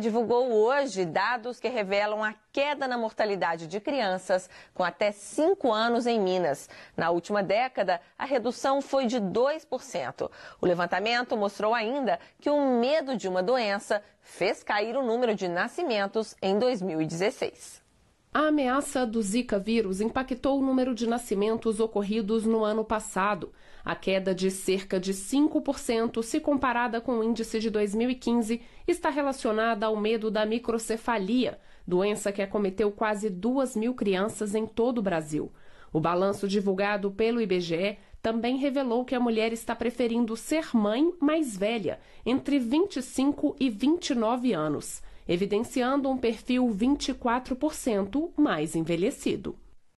divulgou hoje dados que revelam a queda na mortalidade de crianças com até 5 anos em Minas. Na última década, a redução foi de 2%. O levantamento mostrou ainda que o medo de uma doença fez cair o número de nascimentos em 2016. A ameaça do Zika vírus impactou o número de nascimentos ocorridos no ano passado. A queda de cerca de 5%, se comparada com o índice de 2015, está relacionada ao medo da microcefalia, doença que acometeu quase 2 mil crianças em todo o Brasil. O balanço divulgado pelo IBGE também revelou que a mulher está preferindo ser mãe mais velha, entre 25 e 29 anos, evidenciando um perfil 24% mais envelhecido.